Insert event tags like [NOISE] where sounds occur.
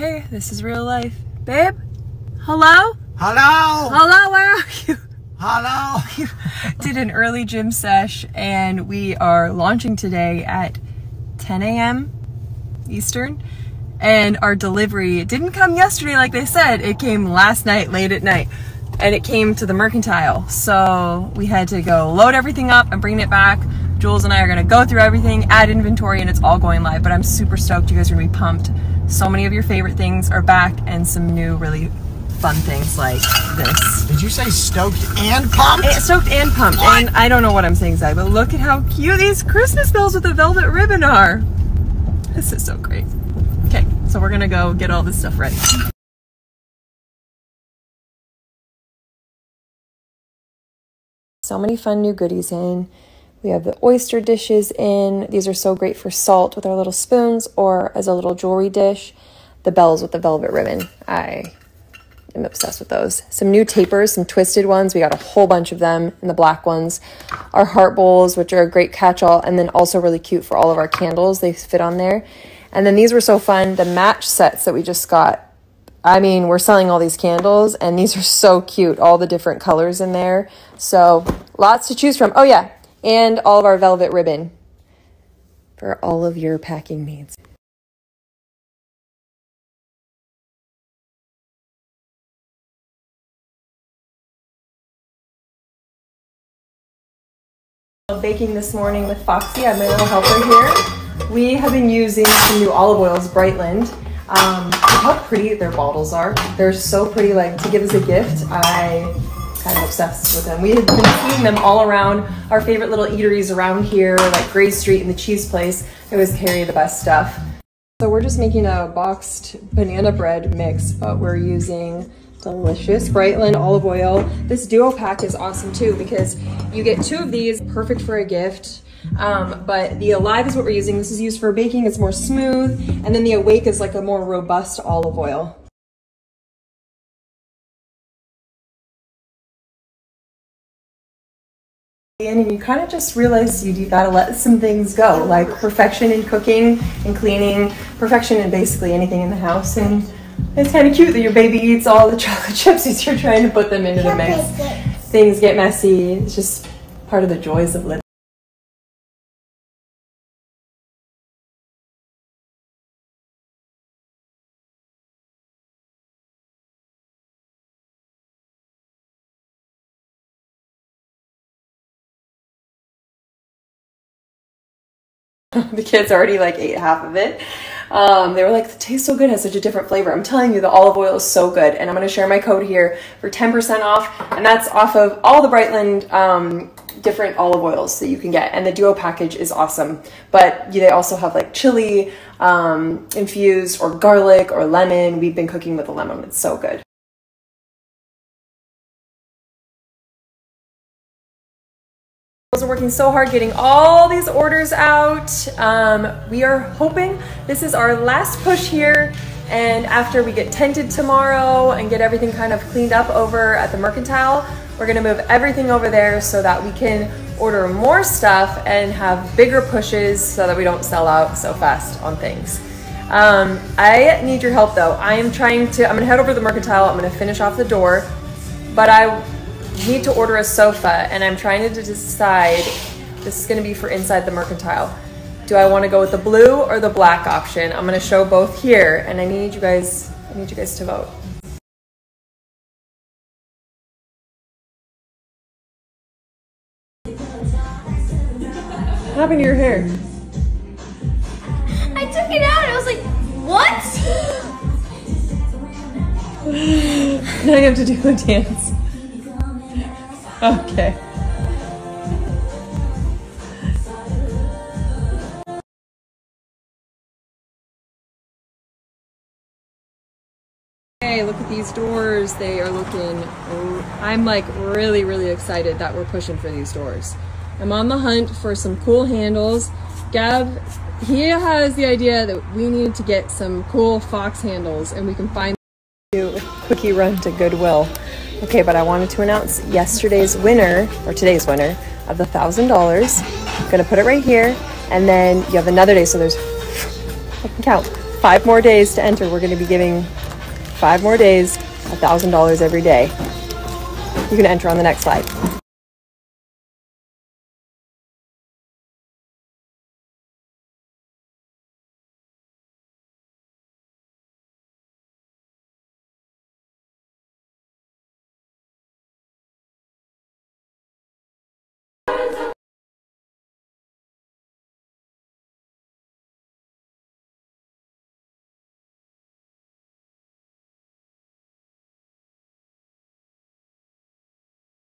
Okay, this is real life. Babe? Hello? Hello? Hello, where are you? Hello? [LAUGHS] Did an early gym sesh and we are launching today at 10 a.m. Eastern. And our delivery didn't come yesterday like they said. It came last night, late at night. And it came to the mercantile. So we had to go load everything up and bring it back. Jules and I are gonna go through everything, add inventory, and it's all going live. But I'm super stoked. You guys are gonna be pumped. So many of your favorite things are back and some new really fun things like this. Did you say stoked and pumped? Eh, Stoked and pumped. What? And I don't know what I'm saying, Zai, but look at how cute these Christmas bells with the velvet ribbon are. This is so great. Okay, so we're gonna go get all this stuff ready. So many fun new goodies in. We have the oyster dishes in. These are so great for salt with our little spoons or as a little jewelry dish. The bells with the velvet ribbon. I I'm obsessed with those. Some new tapers, some twisted ones. We got a whole bunch of them and the black ones. Our heart bowls, which are a great catch all, and then also really cute for all of our candles. They fit on there. And then these were so fun. The match sets that we just got. I mean, we're selling all these candles, and these are so cute. All the different colors in there. So lots to choose from. Oh, yeah. And all of our velvet ribbon for all of your packing needs. baking this morning with Foxy. I'm my little helper here. We have been using some new olive oils, Brightland. Um, how pretty their bottles are. They're so pretty. Like to give as a gift, I kind of obsessed with them. We have been seeing them all around our favorite little eateries around here, like Gray Street and the Cheese Place. They always carry the best stuff. So we're just making a boxed banana bread mix, but we're using delicious Brightland olive oil. This duo pack is awesome too because you get two of these, perfect for a gift. Um, but the Alive is what we're using. This is used for baking. It's more smooth. And then the Awake is like a more robust olive oil. And you kind of just realize you do gotta let some things go, like perfection in cooking and cleaning, perfection in basically anything in the house. And it's kind of cute that your baby eats all the [LAUGHS] chocolate chips as you're trying to put them into the mix. Things get messy. It's just part of the joys of living. [LAUGHS] the kids already like ate half of it. Um, they were like, it tastes so good, has such a different flavor. I'm telling you, the olive oil is so good. And I'm going to share my code here for 10% off. And that's off of all the Brightland um, different olive oils that you can get. And the duo package is awesome. But they also have like chili um, infused or garlic or lemon. We've been cooking with the lemon. It's so good. Girls are working so hard getting all these orders out. Um, we are hoping this is our last push here. And after we get tented tomorrow and get everything kind of cleaned up over at the Mercantile, we're gonna move everything over there so that we can order more stuff and have bigger pushes so that we don't sell out so fast on things. Um, I need your help though. I am trying to, I'm gonna head over to the Mercantile, I'm gonna finish off the door, but I need to order a sofa and I'm trying to decide this is going to be for inside the mercantile. Do I want to go with the blue or the black option? I'm going to show both here and I need you guys I need you guys to vote. What happened to your hair? I took it out and I was like, what? [LAUGHS] Now you have to do a dance. Okay. Hey, look at these doors. They are looking, I'm like really, really excited that we're pushing for these doors. I'm on the hunt for some cool handles. Gab, he has the idea that we need to get some cool Fox handles and we can find do a quickie run to Goodwill. Okay, but I wanted to announce yesterday's winner, or today's winner, of the thousand dollars. I'm gonna put it right here, and then you have another day, so there's I can count five more days to enter. We're to be giving five more days, a $1,000 every day. You can enter on the next slide.